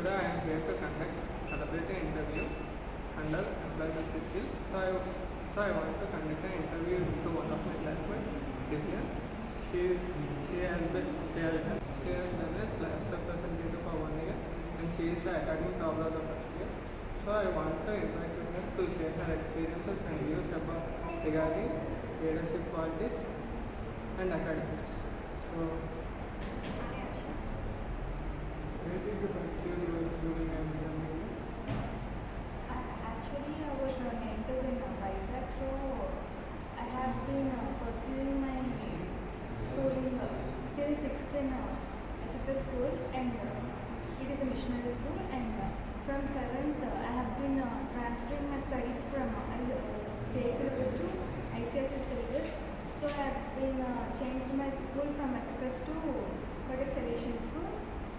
Today I am here to conduct celebrity interview under employability skills. So I, so I want to conduct an interview to one of my classmates, Divya. She is she has been she has done she has done as class representative for one year and she is the academic traveler of the first year. So I want to invite her to share her experiences and views about regarding leadership qualities and academics. So I was native in uh, Vizag, so I have been uh, pursuing my schooling uh, till sixth in uh, SFS school, and uh, it is a missionary school. And uh, from seventh, uh, I have been uh, transferring my studies from uh, uh, state syllabus to ICSE syllabus. So I have been uh, changed my school from SFS to Kotak Salvation School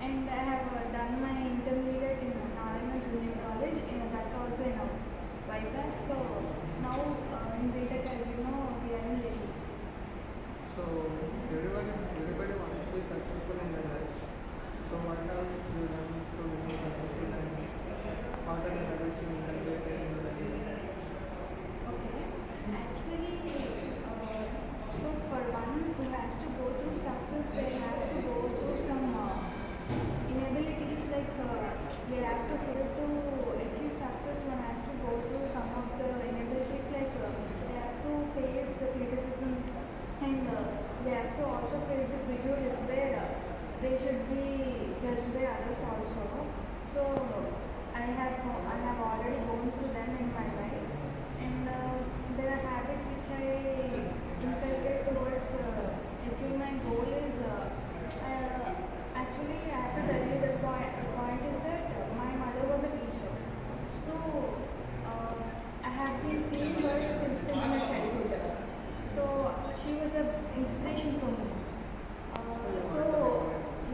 and I have uh, done my intermediate in uh, Narayana Junior College. In, that's also in uh, Vizag. So now uh, in BTech, as you know, we are in Lendi. So everybody, everybody wants to be successful in their life. So what have you done to be successful and what are the habits you inculcate in your life? Okay. Actually, uh, so for one who has to go through success, they have to go through some uh, inabilities like uh, they have to go to achieve success. One has to go through some of the inabilities like uh, they have to face the criticism and uh, they have to also face the prejudice where they should be judged by others also. So I have I have already gone through them in my life and uh, there are habits which I inculcate towards uh, achieve my goal is uh, uh, actually I have to tell you the point, the point is that uh, my mother was a teacher so uh, I have been seeing her since, since my childhood so she was an inspiration for me. Uh, so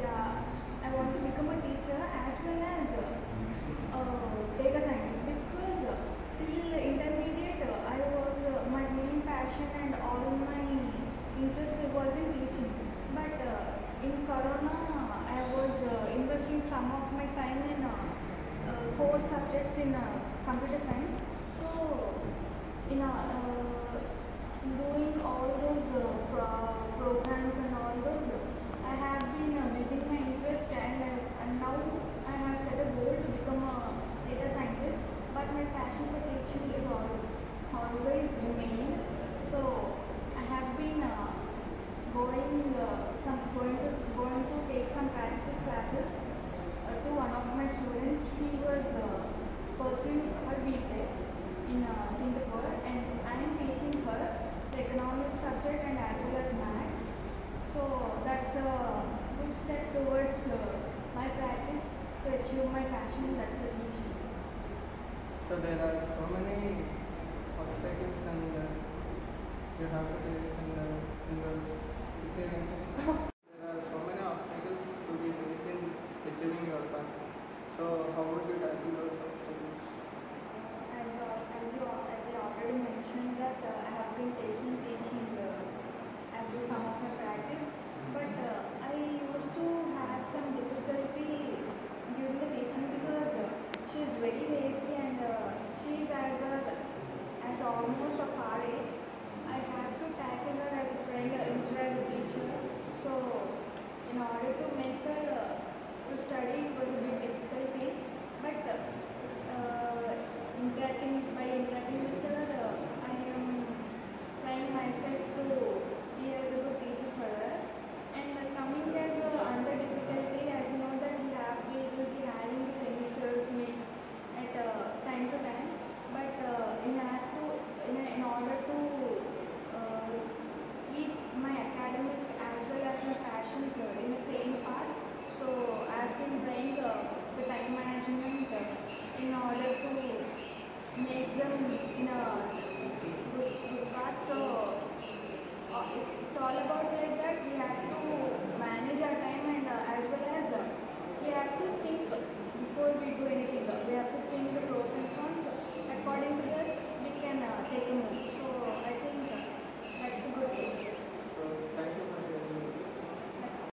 yeah I want to become a teacher as well as uh, uh, data scientist because uh, till intermediate uh, I was my main passion and all my interest was in teaching but in corona I was investing some of my time in core subjects in computer science. So in uh, uh, doing all those uh, pro- programs and all those. I have been uh, building my interest and, uh, and now I have set a goal to become a data scientist but my passion for teaching is all, always remained. So I have been uh, going uh, some going to going to take some practice classes uh, to one of my students. She was pursuing her BTech in uh, Singapore and I am teaching her the economic subject and as well as maths so that's a good step towards uh, my practice achieve my passion that's a teaching So there are so many obstacles and uh, you have to face in the in the achieving. there are so many obstacles to be faced in achieving your path. So how would you tackle those obstacles? As, al- as, you, al- as I already mentioned that uh, I have been taking teaching uh, as the sum of my practice, but uh, I used to have some difficulty during the teaching because uh, she is very lazy and uh, she is as a, as almost of our age. I have to tackle her as a friend uh, instead as a teacher. So in order to make her uh, to study it was a bit difficult but It's all about like that we have to manage our time and uh, as well as uh, we have to think before we do anything. Uh, we have to think the pros and